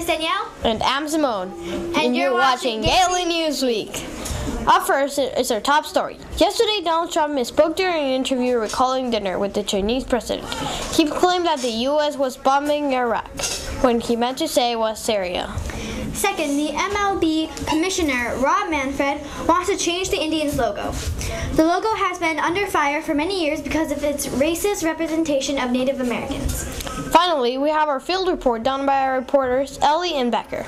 is Danielle. And I'm Simone. And you're watching Daily Newsweek. Up first is our top story. Yesterday, Donald Trump spoke during an interview recalling dinner with the Chinese president. He claimed that the U.S. was bombing Iraq when he meant to say it was Syria. Second, the MLB commissioner, Rob Manfred, wants to change the Indians logo. The logo has been under fire for many years because of its racist representation of Native Americans. Finally, we have our field report done by our reporters Ellie and Becker.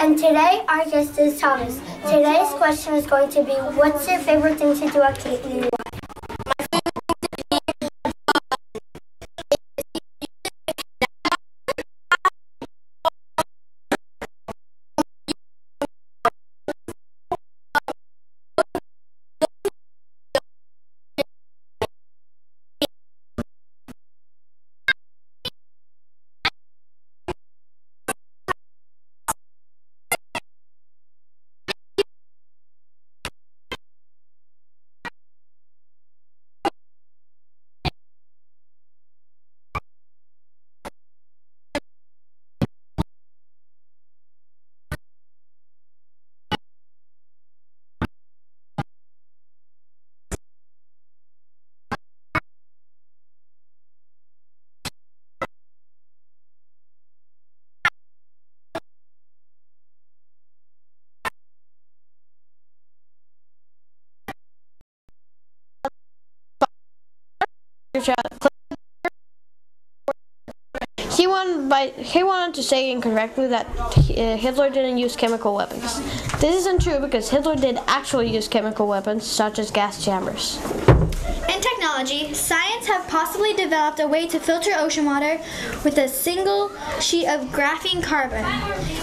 And today our guest is Thomas. Today's question is going to be, what's your favorite thing to do at He wanted, by, he wanted to say incorrectly that uh, Hitler didn't use chemical weapons. This isn't true because Hitler did actually use chemical weapons such as gas chambers. In technology, science have possibly developed a way to filter ocean water with a single sheet of graphene carbon.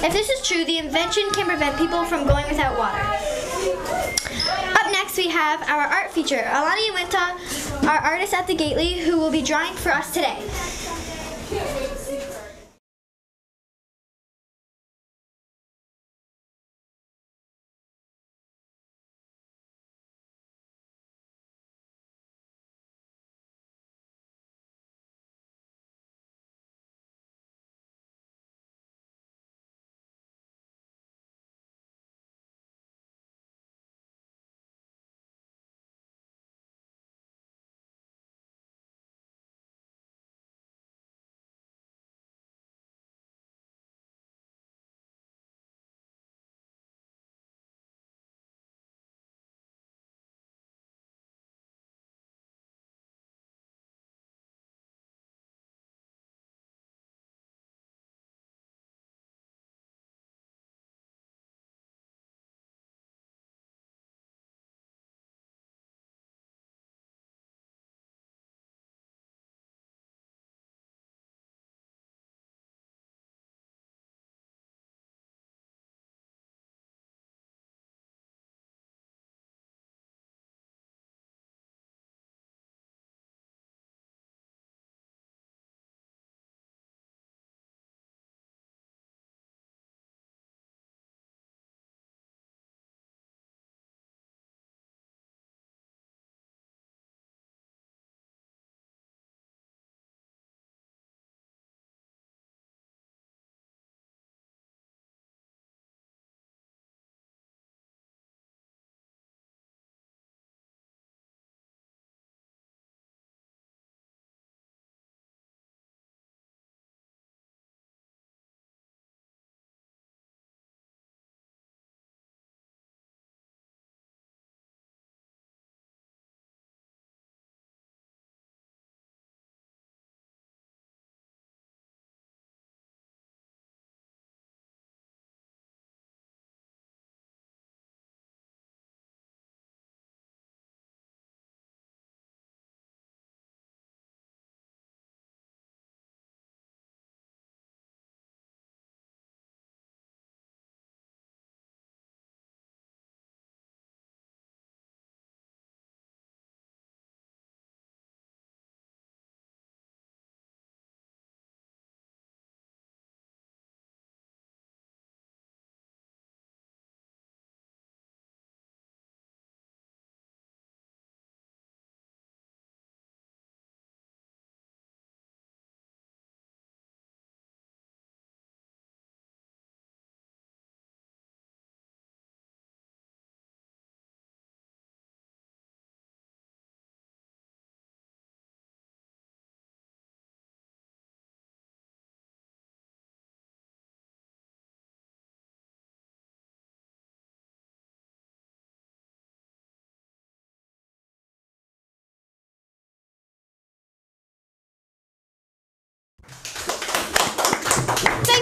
If this is true, the invention can prevent people from going without water. Up next, we have our art feature. Alani Winta, our artist at the Gately, who will be drawing for us today.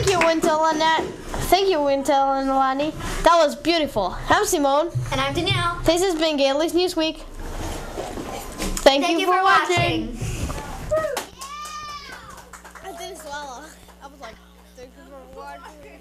Thank you, Wintel and Nat. Thank you, Wintel and Alani. That was beautiful. I'm Simone. And I'm Danielle. This has been Gately's Newsweek. Thank, Thank you for watching. I did swallow. I was like, thank you for watching.